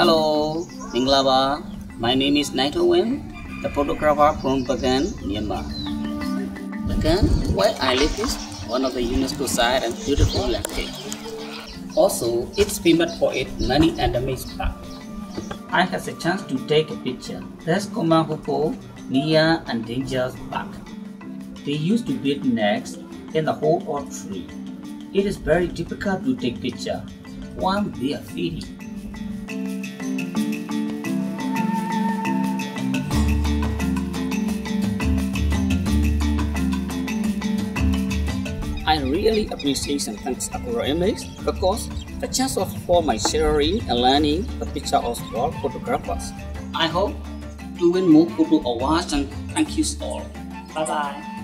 Hello, Minglaba. My name is Naing Tun Win, the photographer from Bagan, Myanmar. Bagan, where I live, is one of the UNESCO site and beautiful landscape. Also, it's famous for its many endemic park. I had a chance to take a picture. There's Komahupo, Mia, and Dangerous bug. They used to build nests in the whole or tree. It is very difficult to take picture. One, they are feeding. I really appreciate and thanks Agora Image because the chance of for my sharing and learning the picture of all photographers. I hope to win more photo awards and thank you all. Bye bye.